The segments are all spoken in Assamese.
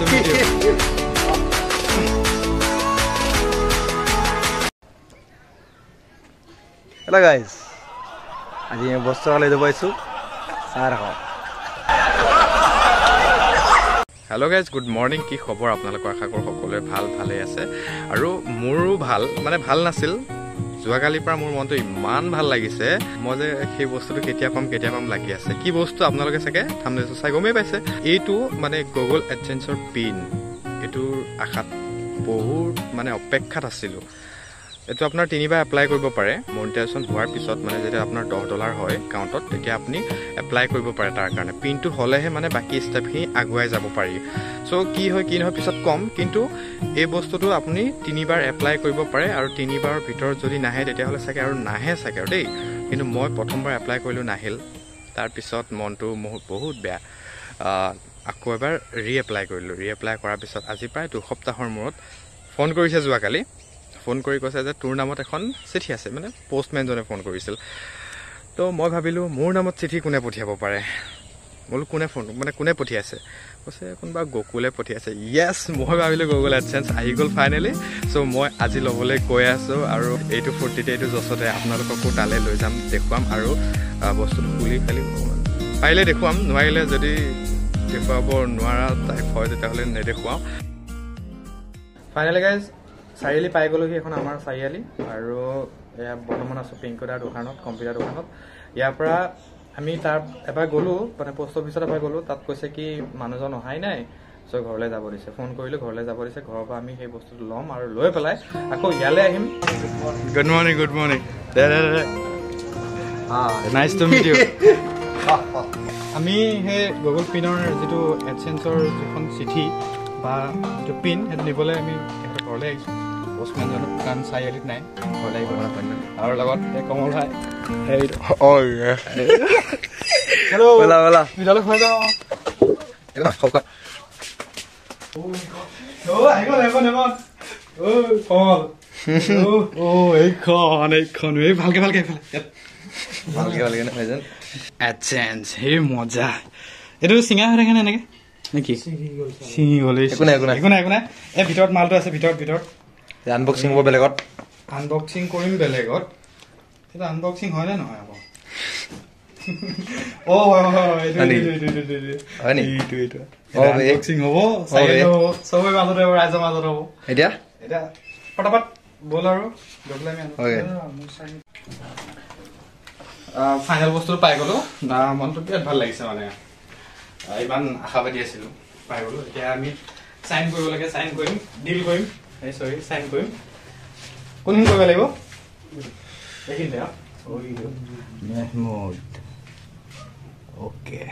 to meet you. Hello guys. আজি মই বস্ত্ৰালৈ দবাইছোঁ ছাৰ হওক হেল্ল' গাইজ গুড মৰ্ণিং কি খবৰ আপোনালোকৰ? আশা কৰোঁ সকলোৱে ভাল ভালেই আছে। আৰু মোৰো ভাল মানে ভাল নাছিল। যোৱাকালিৰ পৰা মোৰ মনটো ইমান ভাল লাগিছে। মই যে সেই বস্তুটো কেতিয়া পাম কেতিয়া পাম লাগি আছে। কি বস্তু আপোনালোকে চাগে থামনে চাই গমেই পাইছে। এইটো মানে গুগল এডচেঞ্চৰ পিন এইটোৰ আশাত বহুত মানে অপেক্ষাত আছিলোঁ। এইটো আপোনাৰ তিনিবাৰ এপ্লাই কৰিব পাৰে। মনিটাইজেশ্যন হোৱাৰ পিছত মানে যেতিয়া আপোনাৰ দহ ডলাৰ হয় একাউণ্টত তেতিয়া আপুনি এপ্লাই কৰিব পাৰে তাৰ কাৰণে। পিনটো হ'লেহে মানে বাকী ষ্টেপখিনি আগুৱাই যাব পাৰি। চ' কি হয় কি নহয় পিছত ক'ম কিন্তু এই বস্তুটো আপুনি তিনিবাৰ এপ্লাই কৰিব পাৰে আৰু তিনিবাৰৰ ভিতৰত যদি নাহে তেতিয়াহ'লে চাগে আৰু নাহে চাগে আৰু দেই। কিন্তু মই প্ৰথমবাৰ এপ্লাই কৰিলোঁ নাহিল। তাৰপিছত মনটো বহুত বহুত বেয়া। আকৌ এবাৰ ৰি এপ্লাই কৰিলোঁ। ৰি এপ্লাই কৰাৰ পিছত আজি প্ৰায় দুসপ্তাহৰ মূৰত ফোন কৰিছে যোৱাকালি। ফোন কৰি কৈছে যে তোৰ নামত এখন চিঠি আছে মানে পষ্টমেনজনে ফোন কৰিছিল। তো মই ভাবিলোঁ মোৰ নামত চিঠি কোনে পঠিয়াব পাৰে? বোলো কোনে ফোন মানে কোনে পঠিয়াইছে? কৈছে কোনোবা গকুলে পঠিয়াইছে। য়েছ মই ভাবিলোঁ গুগল এডচেঞ্চ আহি গ'ল ফাইনেলি চ' মই আজি ল'বলৈ গৈ আছোঁ আৰু এইটো ফূৰ্তিতে এইটো জছতে আপোনালোককো তালৈ লৈ যাম দেখুৱাম আৰু বস্তুটো খুলি অকণমান। পাৰিলে দেখুৱাম নোৱাৰিলে যদি দেখুৱাব নোৱাৰা টাইপ হয় তেতিয়াহ'লে নেদেখুৱাওঁ। ফাইনেলি গাইজ চাৰিআলি পাই গ'লোহি এখন আমাৰ চাৰিআলি আৰু এয়া বৰ্তমান আছোঁ পিংকুদাৰ দোকানত কম্পিউটাৰ দোকানত। ইয়াৰ পৰা আমি তাৰ এবাৰ গ'লোঁ মানে পোষ্ট অফিচত এবাৰ গ'লোঁ তাত কৈছে কি মানুহজন অহাই নাই চ' ঘৰলৈ যাব দিছে। ফোন কৰিলোঁ ঘৰলৈ যাব দিছে ঘৰৰ পৰা আমি সেই বস্তুটো ল'ম আৰু লৈ পেলাই আকৌ ইয়ালৈ আহিম। গুড মৰ্ণিং গুড মৰ্ণিং দে দে দে নাইচ টু মিট ইউ আমি সেই গুগল পিনৰ যিটো এডচেঞ্চৰ যিখন চিঠি বা যিটো পিন সেইটো নিবলৈ আমি ঘৰলৈ আহিছোঁ। কাৰণ চাৰিআলিত নাই। আৰু লগত এই কমল ভাই। ব'লা ভিতৰলৈ সোমাই যাওঁ। অ' আহি গ'ল, আহি গ'ল, আহি গ'ল। অ' কমল। অ' অ' এইখন এইখন। এই ভালকে ভালকে এইফালে ইয়াত ভালকে ভালকে নহয় যেন এডচেঞ্চ সেই মজা। এইটো চিঙা হৈ থাকে নে এনেকে? নেকি ছিঙি গ'ল একো নাই, একো নাই। একো নাই একো নাই। এই ভিতৰত মালটো আছে ভিতৰত ভিতৰত। আনবক্সিং হ'ব বেলেগত। আনবক্সিং কৰিম বেলেগত। সেইটো আনবক্সিং হয় নে নহয় আকৌ এতিয়া? ব'ল আৰু. ফাইনেল বস্তুটো পাই গ'লো। মনটো বিৰাট ভাল লাগিছে মানে। ইমান আশাবাদী আছিলোঁ। পাই গ'লো। এতিয়া আমি চাইন কৰিব লাগে চাইন কৰিম ডিল কৰিম। কোনখিনি কৰিব লাগিব মেহমুদ অ'কে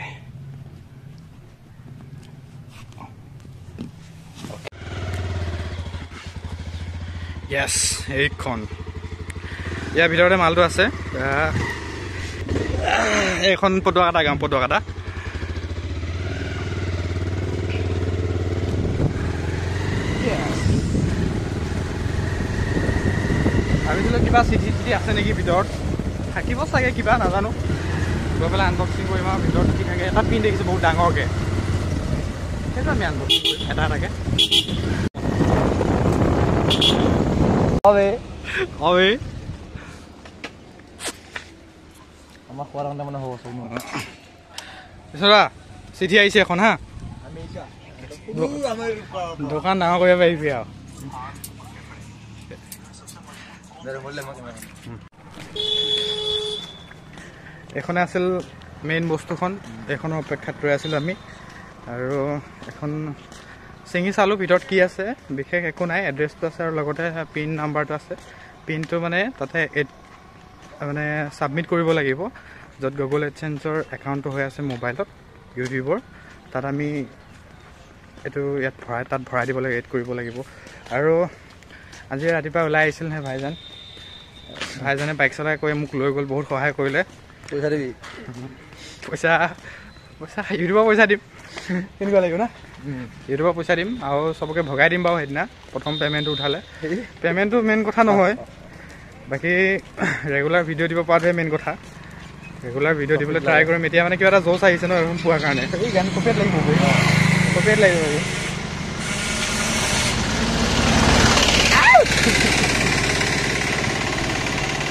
য়েছ এইখন ইয়াৰ ভিতৰতে মালটো আছে এইখন পটুৱা কাটা গাঁও পটুৱা ভাবিছিলোঁ কিবা চিঠি চিঠি আছে নেকি ভিতৰত? থাকিব চাগে কিবা নাজানো। গৈ পেলাই আনবক্সিং কৰিম আৰু ভিতৰত কি থাকে। এটা পিন দেখিছোঁ বহুত ডাঙৰকৈ। সেইটো আমি আনবক্সিং কৰিম এটা এটাকৈ। আমাৰ মানে হ'ব চব বিচৰা চিঠি আহিছে এখন হা। দোকান ডাঙৰ কৰিব পাৰিবি আৰু। এইখনে আছিল মেইন বস্তুখন। এইখনৰ অপেক্ষাত ৰৈ আছিলোঁ আমি। আৰু এখন ছিঙি চালোঁ ভিতৰত কি আছে। বিশেষ একো নাই এড্ৰেছটো আছে আৰু লগতে পিন নাম্বাৰটো আছে। পিনটো মানে তাতে মানে ছাবমিট কৰিব লাগিব। য'ত গুগল এডচেঞ্চৰ একাউণ্টটো হৈ আছে মোবাইলত ইউটিউবৰ তাত আমি এইটো ইয়াত ভৰাই তাত ভৰাই দিব লাগে এড কৰিব লাগিব। আৰু আজি ৰাতিপুৱা ওলাই আহিছিল নহয় ভাইজান? ভাইজানে বাইক চলাই কৈ মোক লৈ গ'ল বহুত সহায় কৰিলে। পইচা দিবি? পইচা পইচা ইউটিউবৰ পইচা দিম। কেনেকুৱা লাগিব না? ইউটিউবৰ পইচা দিম আৰু চবকে ভগাই দিম বাৰু সেইদিনা প্ৰথম পে'মেণ্টটো উঠালে। পে'মেণ্টটো মেইন কথা নহয়। বাকী ৰেগুলাৰ ভিডিঅ' দিব পৰাটোহে মেইন কথা। ৰেগুলাৰ ভিডিঅ' দিবলৈ ট্ৰাই কৰিম। এতিয়া মানে কিবা এটা জোচ আহিছে ন এখন পোৱাৰ কাৰণে। এই গান কপিয়াত লাগিব। কপিয়াত লাগিব বাৰু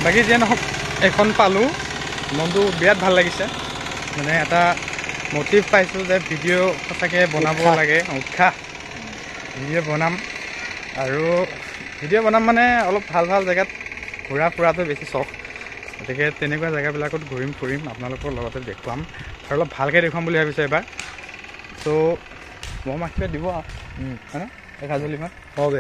বাকী যিয়ে নহওক এখন পালোঁ। মনটো বিৰাট ভাল লাগিছে। মানে এটা মটিভ পাইছোঁ যে ভিডিঅ' সঁচাকৈ বনাব। লাগে। উৎসাহ। ভিডিঅ' বনাম। আৰু ভিডিঅ' বনাম মানে অলপ ভাল ভাল জেগাত ঘূৰা ফুৰাটো বেছি চখ। গতিকে তেনেকুৱা জেগাবিলাকত ঘূৰিম ফুৰিম আপোনালোকৰ লগতে দেখুৱাম। আৰু অলপ ভালকৈ দেখুৱাম বুলি ভাবিছোঁ এবাৰ ত' মহ মাখিতে দিব আৰু। হয়নে? এক হাজলিমান হ'ব।